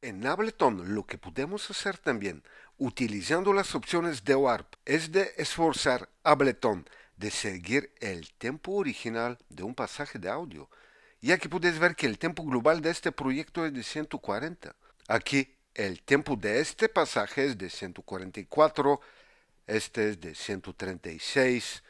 En Ableton lo que podemos hacer también, utilizando las opciones de Warp, es de esforzar Ableton de seguir el tempo original de un pasaje de audio, ya que puedes ver que el tempo global de este proyecto es de 140. Aquí el tempo de este pasaje es de 144, este es de 136,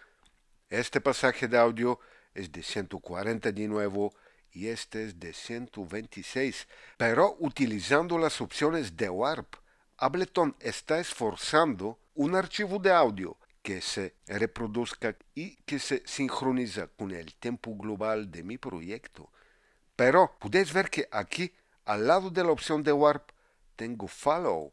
este pasaje de audio es de 140 de nuevo, y este es de 126. Pero utilizando las opciones de Warp, Ableton está esforzando un archivo de audio que se reproduzca y que se sincroniza con el tiempo global de mi proyecto. Pero podéis ver que aquí, al lado de la opción de Warp, tengo Follow.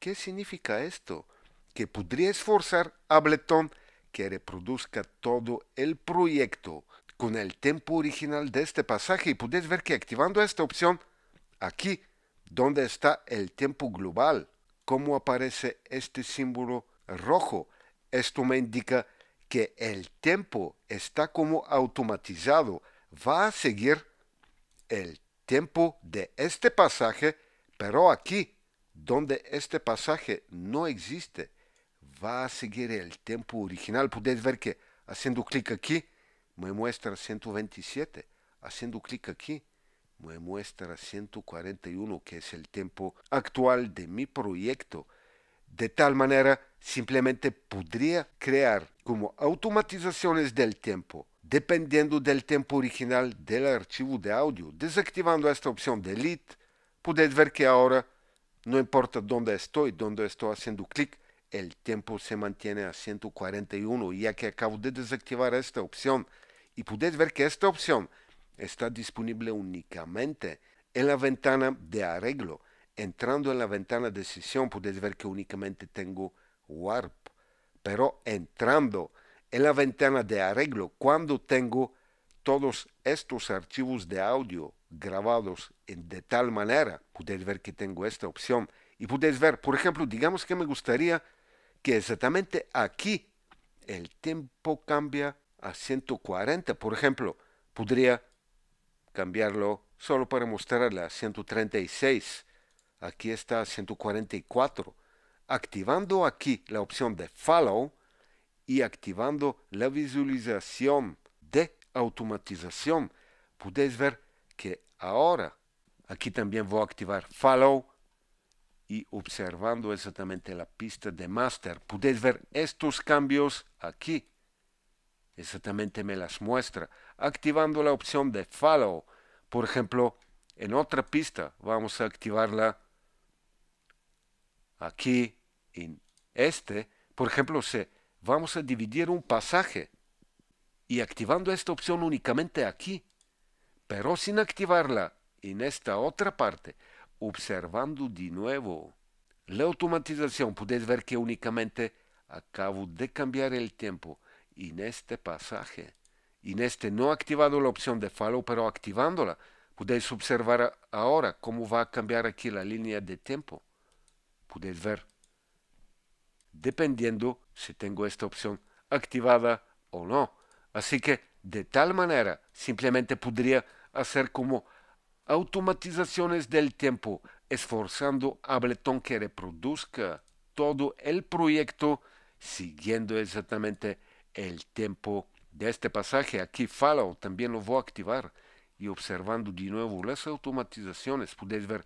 ¿Qué significa esto? Que podría esforzar Ableton que reproduzca todo el proyecto con el tempo original de este pasaje. Y podéis ver que activando esta opción aquí donde está el tiempo global cómo aparece este símbolo rojo esto me indica que el tiempo está como automatizado. Va a seguir el tiempo de este pasaje pero aquí donde este pasaje no existe va a seguir el tiempo original. Podéis ver que haciendo clic aquí me muestra 127. Haciendo clic aquí, me muestra 141, que es el tiempo actual de mi proyecto. De tal manera, simplemente podría crear como automatizaciones del tiempo, dependiendo del tiempo original del archivo de audio. Desactivando esta opción Delete, podéis ver que ahora, no importa dónde estoy, dónde estoy haciendo clic, el tiempo se mantiene a 141, ya que acabo de desactivar esta opción y podéis ver que esta opción está disponible únicamente en la ventana de arreglo. Entrando en la ventana de sesión podéis ver que únicamente tengo Warp. Pero entrando en la ventana de arreglo, cuando tengo todos estos archivos de audio grabados de tal manera, podéis ver que tengo esta opción. Y podéis ver, por ejemplo, digamos que me gustaría que exactamente aquí el tiempo cambia a 140, por ejemplo, podría cambiarlo solo para mostrarle a 136. Aquí está a 144. Activando aquí la opción de Follow y activando la visualización de automatización, podéis ver que ahora aquí también voy a activar Follow y observando exactamente la pista de master, podéis ver estos cambios aquí exactamente me las muestra, activando la opción de follow. Por ejemplo, en otra pista vamos a activarla aquí en este. Por ejemplo, si vamos a dividir un pasaje y activando esta opción únicamente aquí, pero sin activarla en esta otra parte, observando de nuevo la automatización, podéis ver que únicamente acabo de cambiar el tiempo en este pasaje. En este no activado la opción de follow, pero activándola, podéis observar ahora cómo va a cambiar aquí la línea de tiempo. Podéis ver, dependiendo si tengo esta opción activada o no. Así que de tal manera simplemente podría hacer como automatizaciones del tiempo, esforzando a Ableton que reproduzca todo el proyecto siguiendo exactamente el tiempo de este pasaje. Aquí follow también lo voy a activar y observando de nuevo las automatizaciones podéis ver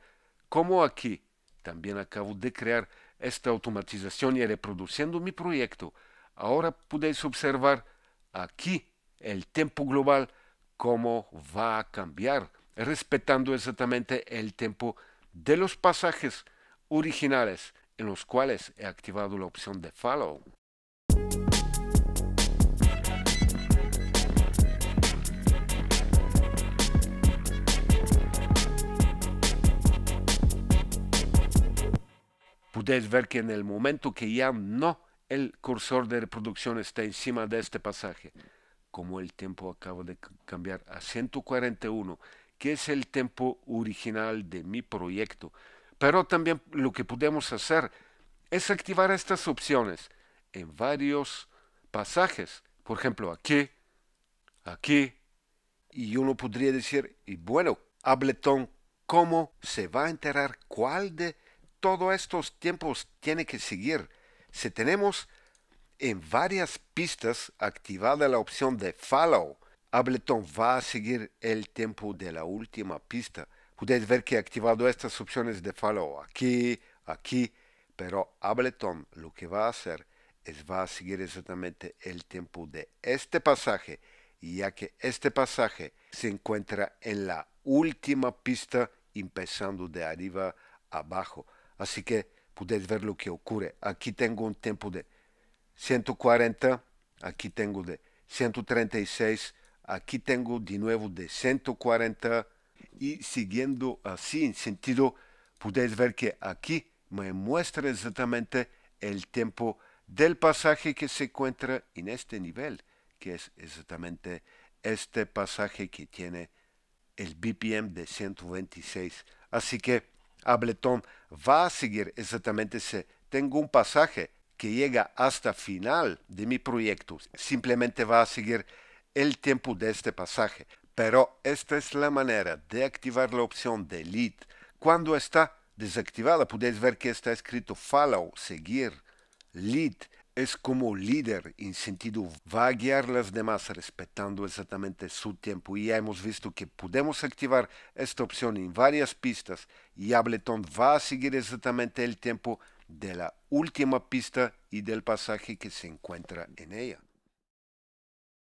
cómo aquí también acabo de crear esta automatización y reproduciendo mi proyecto. Ahora podéis observar aquí el tiempo global cómo va a cambiar respetando exactamente el tiempo de los pasajes originales en los cuales he activado la opción de follow. Podéis ver que en el momento que ya no el cursor de reproducción está encima de este pasaje, como el tiempo acaba de cambiar a 141, que es el tiempo original de mi proyecto. Pero también lo que podemos hacer es activar estas opciones en varios pasajes. Por ejemplo, aquí, aquí, y uno podría decir, y bueno, Ableton cómo se va a enterar cuál de todos estos tiempos tiene que seguir. Si tenemos en varias pistas activada la opción de follow, Ableton va a seguir el tiempo de la última pista. Puedes ver que he activado estas opciones de follow aquí, aquí, pero Ableton lo que va a hacer es va a seguir exactamente el tiempo de este pasaje, ya que este pasaje se encuentra en la última pista empezando de arriba abajo. Así que puedes ver lo que ocurre. Aquí tengo un tiempo de 140, aquí tengo de 136, aquí tengo de nuevo de 140 y siguiendo así en sentido, puedes ver que aquí me muestra exactamente el tiempo del pasaje que se encuentra en este nivel, que es exactamente este pasaje que tiene el BPM de 126. Así que Ableton va a seguir exactamente si tengo un pasaje que llega hasta final de mi proyecto, simplemente va a seguir el tiempo de este pasaje. Pero esta es la manera de activar la opción Delete. Cuando está desactivada, podéis ver que está escrito Follow, seguir. Lead es como líder en sentido va a guiar las demás respetando exactamente su tiempo y ya hemos visto que podemos activar esta opción en varias pistas y Ableton va a seguir exactamente el tiempo de la última pista y del pasaje que se encuentra en ella.